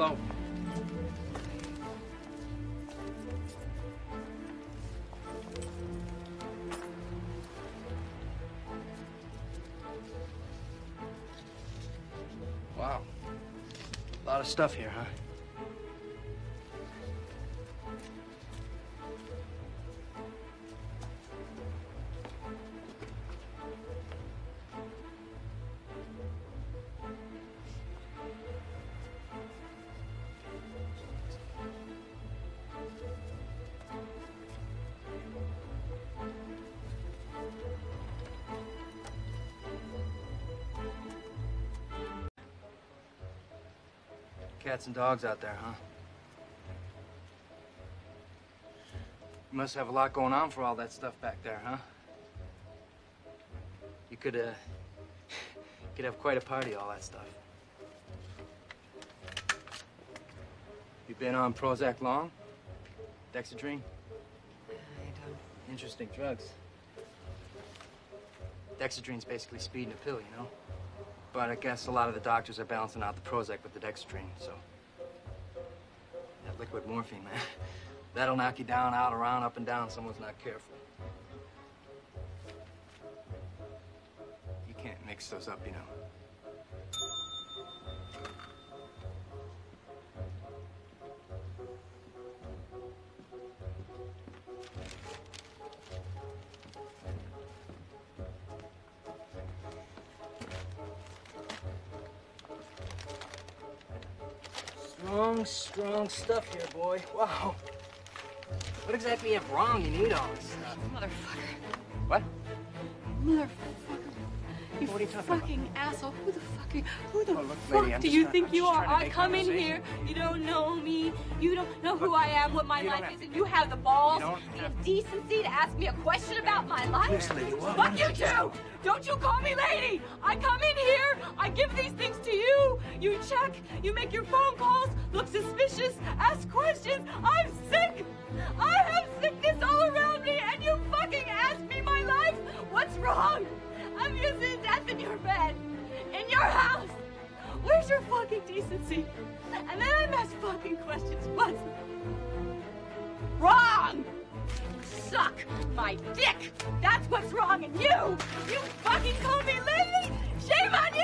Wow. A lot of stuff here, huh? Cats and dogs out there, huh? You must have a lot going on for all that stuff back there, huh? You could, uh, you could have quite a party, all that stuff. You been on Prozac long? Dexedrine? I don't. Interesting drugs. Dexedrine's basically speed in a pill, you know? But I guess a lot of the doctors are balancing out the Prozac with the Dexedrine, so. That liquid morphine, man. That'll knock you down, out, around, up and down. Someone's not careful. You can't mix those up, you know. Strong, strong stuff here, boy. Wow. What exactly have wrong? You need all this stuff. Motherfucker. What? Motherfucker. You What are you talking about? fucking asshole. Who the fuck are you? Who the Oh, look, fuck lady, do you trying- think I'm you are? I come in here. You don't know me. You don't know who I am, what my life is, and you have the balls, the decency to ask me a question about my life? Lady, what- Fuck you too! Don't you call me lady! I come in here, I give these things to you. You check, you make your phone calls, look suspicious, ask questions. I'm sick! I have sickness all around me, and you fucking ask me my life? What's wrong? I'm using death in your bed, in your house. Where's your fucking decency? And then I'm asked fucking questions. What's wrong? Suck my dick. That's what's wrong in you. You fucking call me lady. Shame on you.